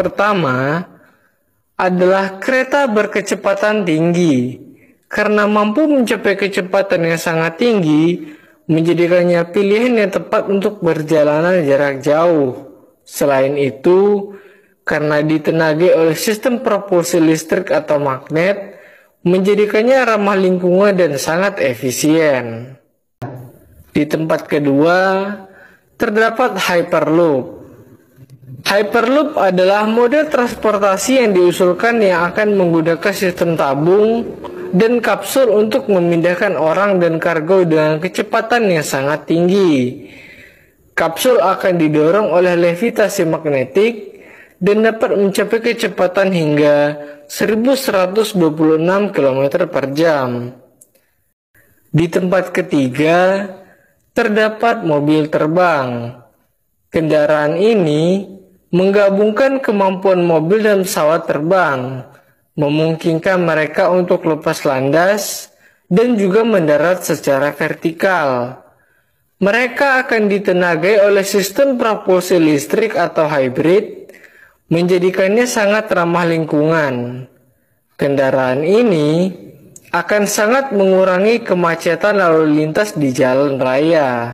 pertama adalah kereta berkecepatan tinggi. Karena mampu mencapai kecepatan yang sangat tinggi, menjadikannya pilihan yang tepat untuk perjalanan jarak jauh. Selain itu, karena ditenagai oleh sistem propulsi listrik atau magnet, menjadikannya ramah lingkungan dan sangat efisien. Di tempat kedua, terdapat Hyperloop. Hyperloop adalah model transportasi yang diusulkan yang akan menggunakan sistem tabung dan kapsul untuk memindahkan orang dan kargo dengan kecepatan yang sangat tinggi. Kapsul akan didorong oleh levitasi magnetik dan dapat mencapai kecepatan hingga 1126 km per jam. Di tempat ketiga, terdapat mobil terbang. Kendaraan ini menggabungkan kemampuan mobil dan pesawat terbang, memungkinkan mereka untuk lepas landas dan juga mendarat secara vertikal. Mereka akan ditenagai oleh sistem propulsi listrik atau hybrid, menjadikannya sangat ramah lingkungan. Kendaraan ini akan sangat mengurangi kemacetan lalu lintas di jalan raya.